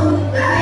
down.